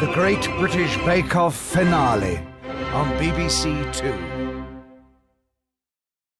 The Great British Bake Off finale on BBC Two.